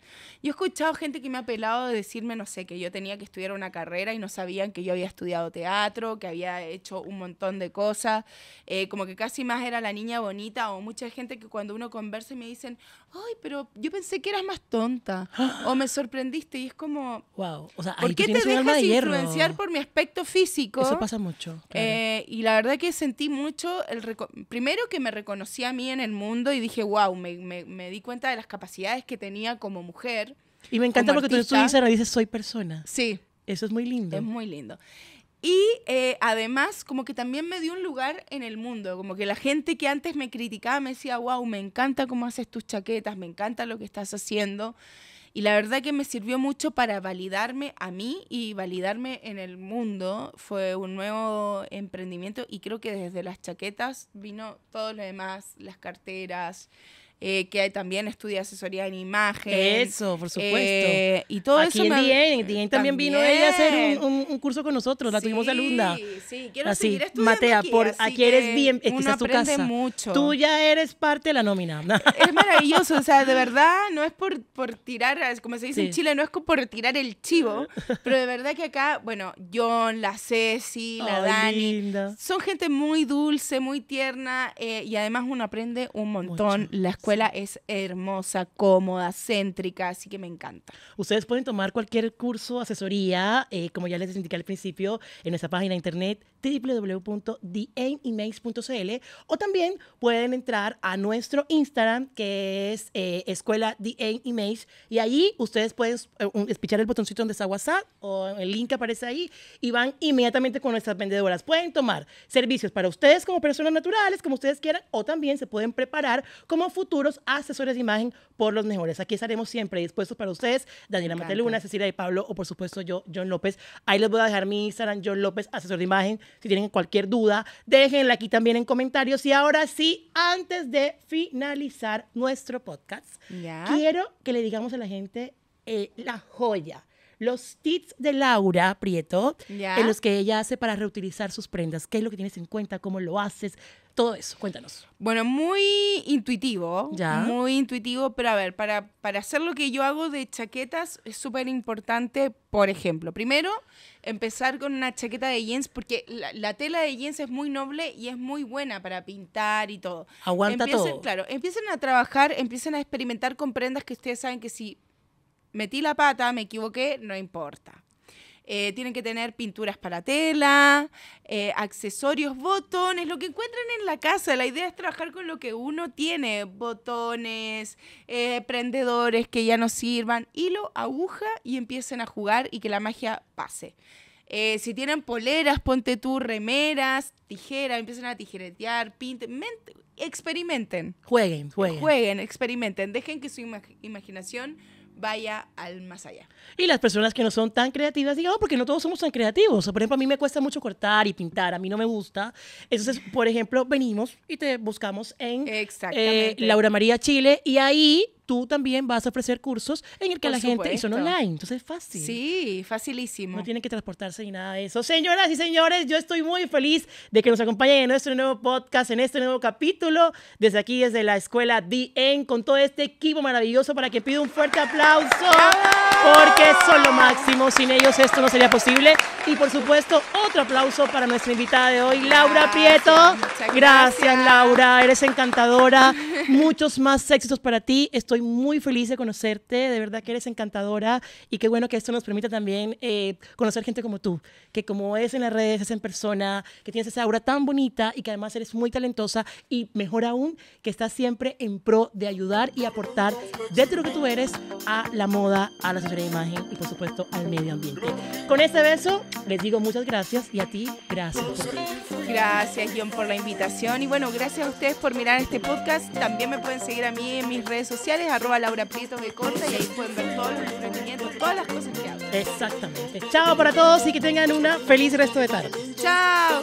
Yo he escuchado gente que me ha apelado de decirme, no sé, que yo tenía que estudiar una carrera y no sabían que yo había estudiado teatro, que había hecho un montón de cosas, eh, como que casi más era la niña bonita o mucha gente que cuando uno conversa me dicen, ay, pero yo pensé que eras más tonta o me sorprendiste y es como, Wow. O sea, ¿por qué te dejas influenciar por mi aspecto físico? Eso pasa mucho. claro. Eh, y la verdad que sentí mucho, el primero que me reconocí a mí en el mundo y dije, wow, me, me- me di cuenta de las capacidades que tenía como mujer. y me encanta porque tú en artista- Instagram dices, soy persona. Sí, Eso es muy lindo. es muy lindo. Y eh, además, como que también me dio un lugar en el mundo, como que la gente que antes me criticaba me decía, wow, me encanta cómo haces tus chaquetas, me encanta lo que estás haciendo. Y la verdad que me sirvió mucho para validarme a mí y validarme en el mundo. Fue un nuevo emprendimiento y creo que desde las chaquetas vino todo lo demás, las carteras, eh, que también estudia asesoría en imagen. Eso, por supuesto. Eh, y todo Aquí eso en DN, DN también vino ella a hacer También. un, un- un curso con nosotros, la tuvimos Sí, alumna. Sí, quiero Así, seguir estudiando Matea, aquí, por así aquí eres bien, es que tu casa. mucho. Tú ya eres parte de la nómina. Es maravilloso, o sea, de verdad, no es por, por tirar, como se dice Sí. en Chile, no es por tirar el chivo, pero de verdad que acá, bueno, John, la Ceci, la Ay, Dani, linda. son gente muy dulce, muy tierna eh, y además uno aprende un montón. Mucho, La escuela es hermosa, cómoda, céntrica, así que me encanta. Ustedes pueden tomar cualquier curso, asesoría, eh, como ya les indiqué al principio, en nuestra página de internet www.theaimaze.cl o también pueden entrar a nuestro Instagram que es eh, Escuela The Image y allí ustedes pueden eh, el botoncito donde está WhatsApp o el link que aparece ahí y van inmediatamente con nuestras vendedoras. Pueden tomar servicios para ustedes como personas naturales, como ustedes quieran, o también se pueden preparar como futuros asesores de imagen por los mejores. Aquí estaremos siempre dispuestos para ustedes, Daniela Mateluna. Cecilia y Pablo, o por supuesto yo, John López. Ahí les voy a dejar mi Instagram, John López, asesor de imagen. Si tienen cualquier duda, déjenla aquí también en comentarios. Y ahora sí, antes de finalizar nuestro podcast, Ya. quiero que le digamos a la gente eh, la joya. Los tips de Laura Prieto, en los que ella hace para reutilizar sus prendas. ¿Qué es lo que tienes en cuenta? ¿Cómo lo haces? Todo eso, cuéntanos. Bueno, muy intuitivo, Ya. muy intuitivo, pero a ver, para, para hacer lo que yo hago de chaquetas es súper importante, por ejemplo, primero, empezar con una chaqueta de jeans, porque la, la tela de jeans es muy noble y es muy buena para pintar y todo. Aguanta Empiecen, todo. Claro, empiecen a trabajar, empiecen a experimentar con prendas que ustedes saben que si metí la pata, me equivoqué, no importa. Eh, tienen que tener pinturas para tela, eh, accesorios, botones, lo que encuentren en la casa. La idea es trabajar con lo que uno tiene, botones, eh, prendedores que ya no sirvan, hilo, aguja y empiecen a jugar y que la magia pase. Eh, si tienen poleras, ponte tú, remeras, tijeras, empiecen a tijeretear, pinten, ment- experimenten. Jueguen, jueguen. Jueguen, experimenten, dejen que su ima- imaginación vaya al más allá. Y las personas que no son tan creativas, digamos, porque no todos somos tan creativos. Por ejemplo, a mí me cuesta mucho cortar y pintar, a mí no me gusta. Entonces, por ejemplo, venimos y te buscamos en eh. Laura María Chile y ahí tú también vas a ofrecer cursos en el que Por la gente y son online. Entonces es fácil. Sí, facilísimo. No tienen que transportarse ni nada de eso. Señoras y señores, yo estoy muy feliz de que nos acompañen en nuestro nuevo podcast, en este nuevo capítulo, desde aquí, desde la escuela DN, con todo este equipo maravilloso para que pido un fuerte aplauso, porque son lo máximo. Sin ellos esto no sería posible. Y por supuesto, otro aplauso para nuestra invitada de hoy, Laura Prieto. Gracias, gracias. Laura. Eres encantadora. Muchos más éxitos para ti. Estoy muy feliz de conocerte. De verdad que eres encantadora. Y qué bueno que esto nos permita también eh, conocer gente como tú, que como es en las redes, es en persona, que tienes esa aura tan bonita y que además eres muy talentosa. Y mejor aún, que estás siempre en pro de ayudar y aportar desde lo que tú eres a la moda, a la asesoría de imagen y por supuesto al medio ambiente. Con este beso, les digo muchas gracias y a ti, gracias por. Gracias, John, por la invitación. Y bueno, gracias a ustedes por mirar este podcast. También me pueden seguir a mí en mis redes sociales, arroba Laura Prieto B corta, y ahí pueden ver todos los emprendimientos, todas las cosas que hago. Exactamente. Chao para todos y que tengan una feliz resto de tarde. ¡Chao!